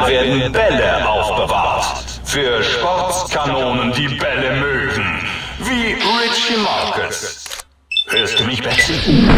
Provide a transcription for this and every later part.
Halle werden Bälle aufbewahrt. Für Sportskanonen, die Bälle mögen. Wie Richie Marcus. Hörst du mich, Betsy?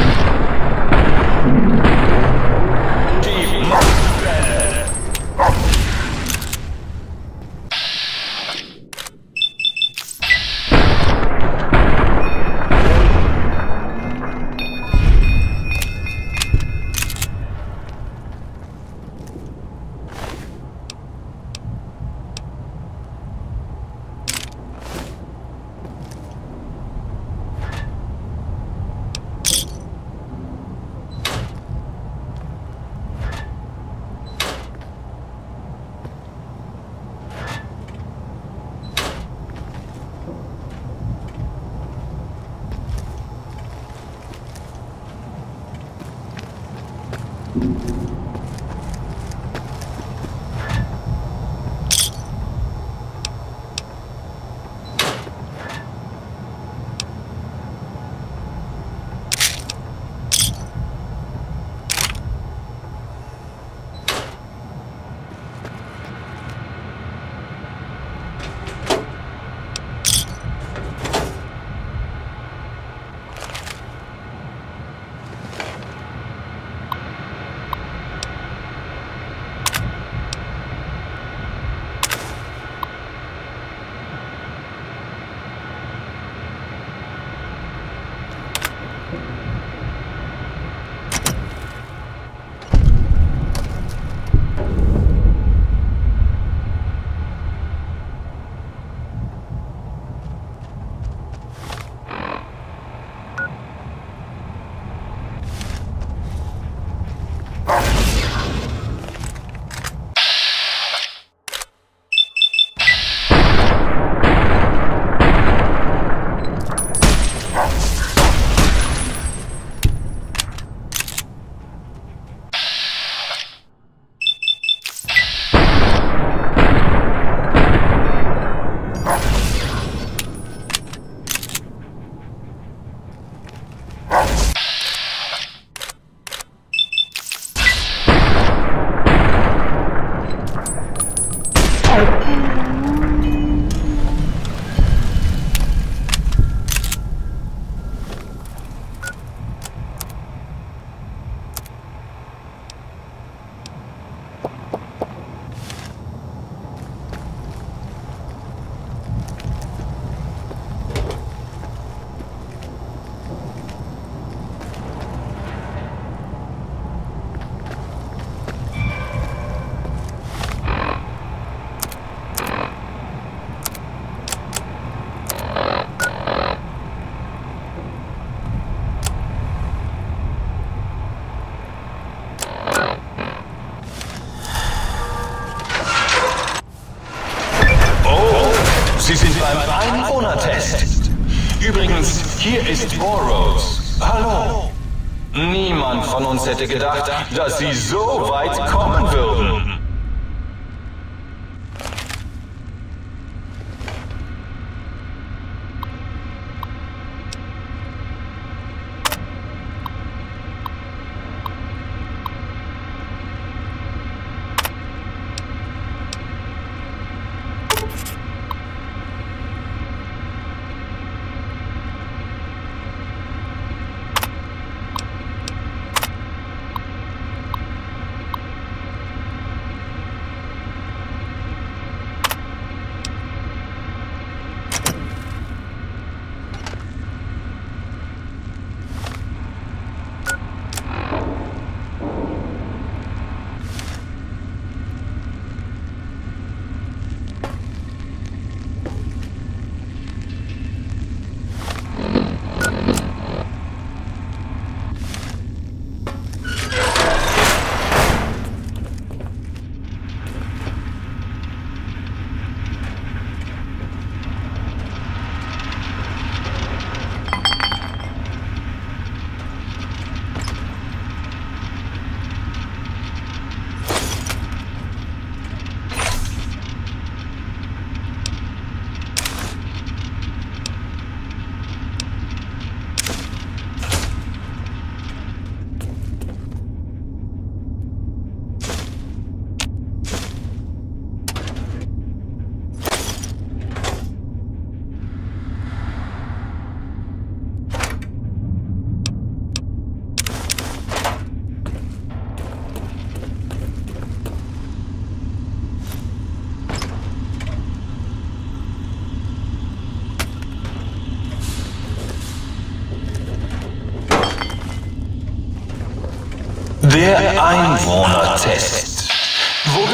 Hätte gedacht, dass Sie so weit kommen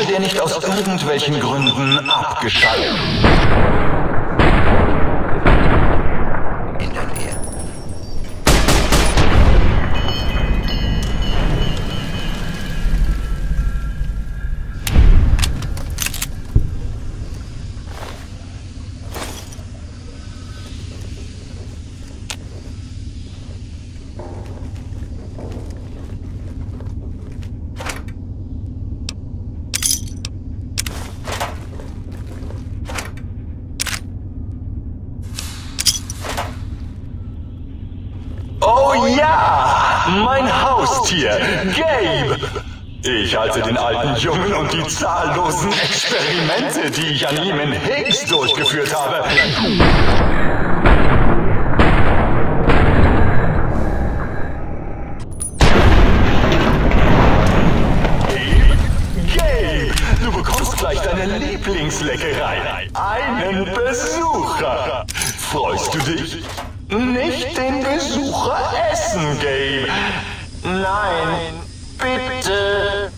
Wurde der nicht aus irgendwelchen Gründen abgeschaltet? Haustier, Gabe. Ich halte den alten Jungen und die zahllosen Experimente, die ich an ihm in Higgs durchgeführt habe. Gabe, du bekommst gleich deine Lieblingsleckerei. Einen Besucher. Freust du dich? Nicht den Besucher essen, Gabe. Nein, bitte.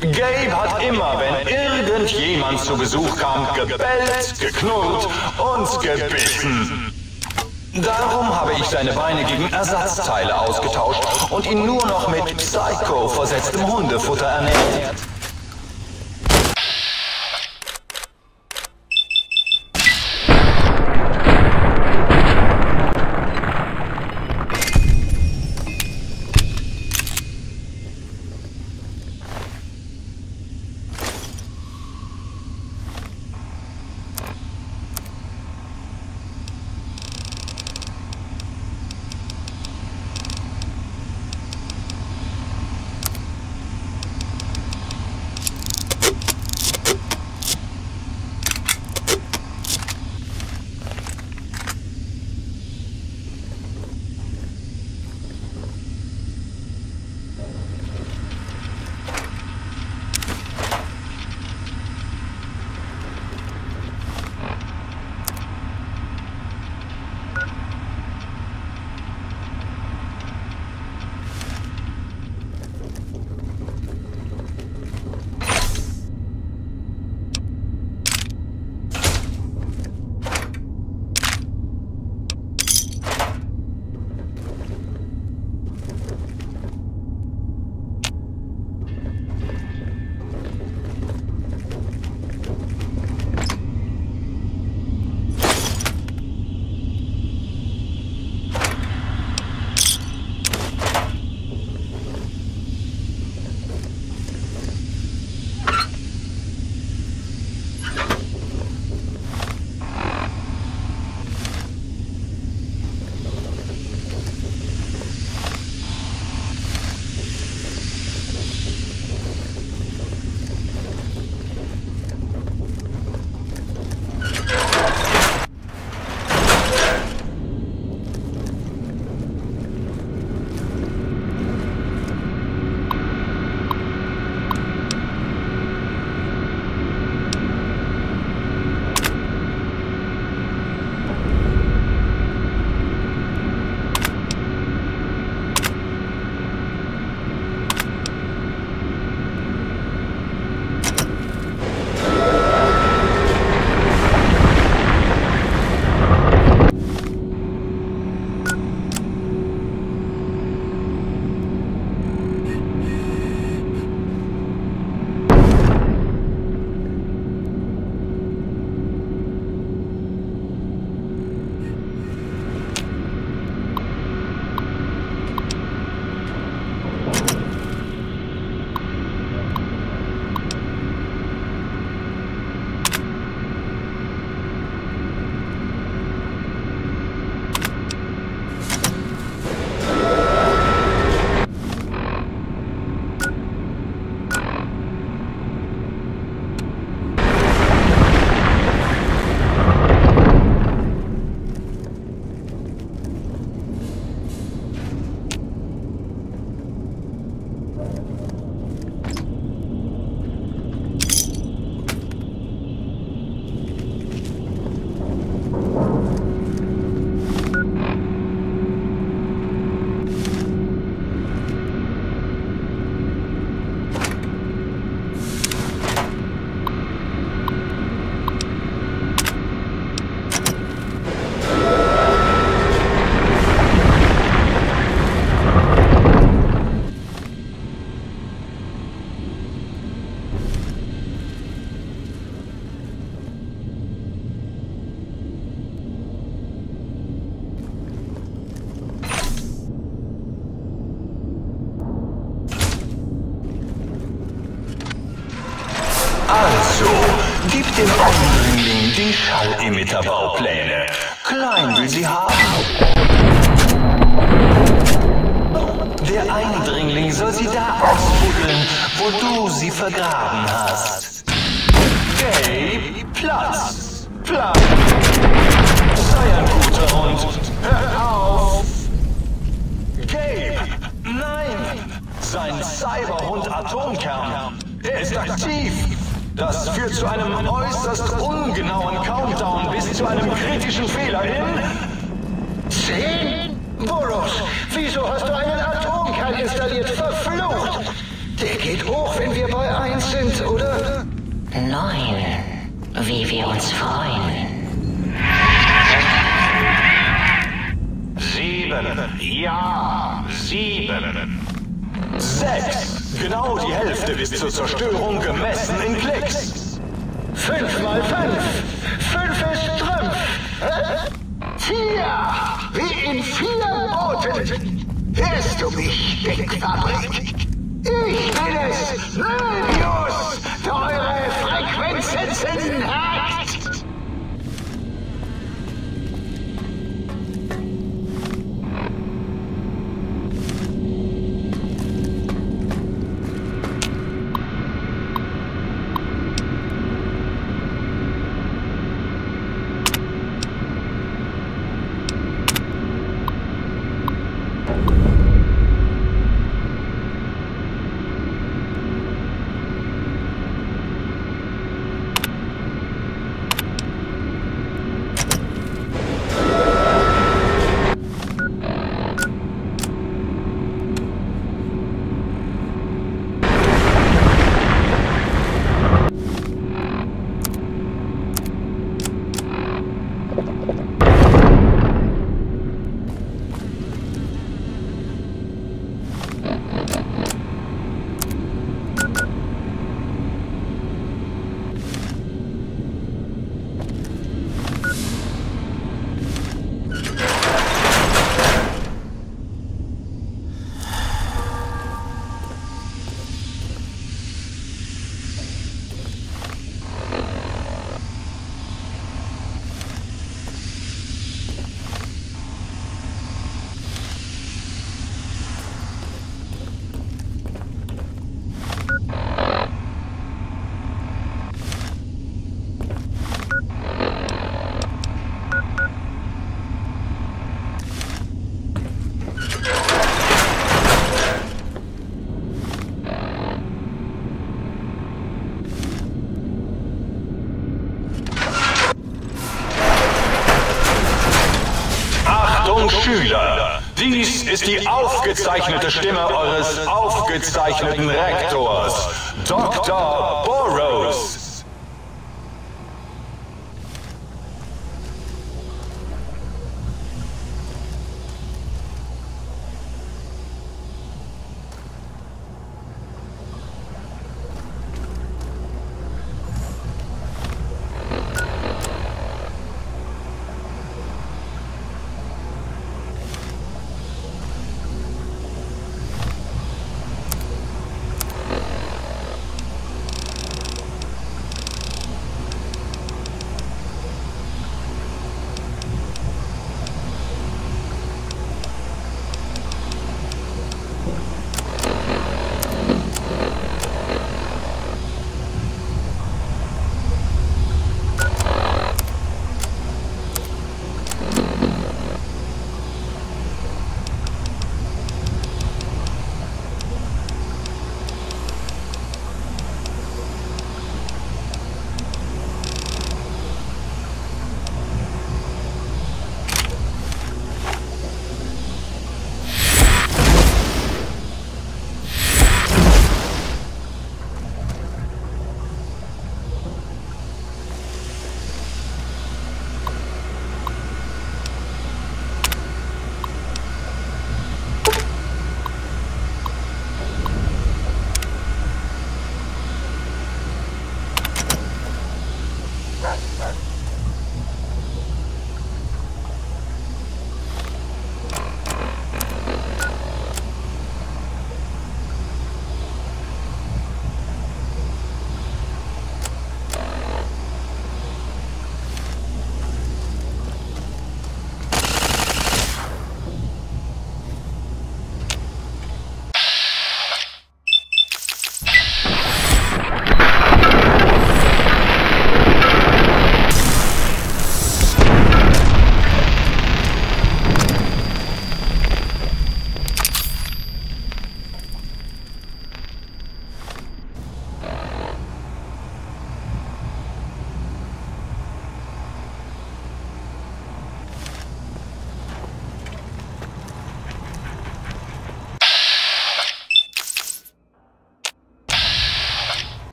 Gabe hat immer, wenn irgendjemand zu Besuch kam, gebellt, geknurrt und gebissen. Darum habe ich seine Beine gegen Ersatzteile ausgetauscht und ihn nur noch mit Psycho versetztem Hundefutter ernährt. Das führt zu einem äußerst ungenauen Countdown bis zu einem kritischen Fehler hin. Zehn? Boros, wieso hast du einen Atomkern installiert? Verflucht! Der geht hoch, wenn wir bei eins sind, oder? Neun. Wie wir uns freuen. Sieben. Ja, sieben. Sechs. Genau die Hälfte bis zur Zerstörung gemessen in Klicks. Fünf mal fünf. Fünf ist Trümpf. Vier. Wie in vier Booten. Hörst du mich, Denkfabrik? Ich bin es, Möbius, Stimme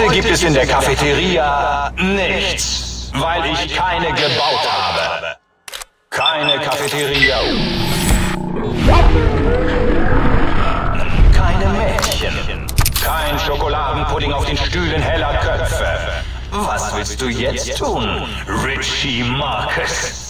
Heute gibt es in der Cafeteria nichts, weil ich keine gebaut habe. Keine Cafeteria. Keine Mädchen. Kein Schokoladenpudding auf den Stühlen heller Köpfe. Was willst du jetzt tun, Richie Marcus?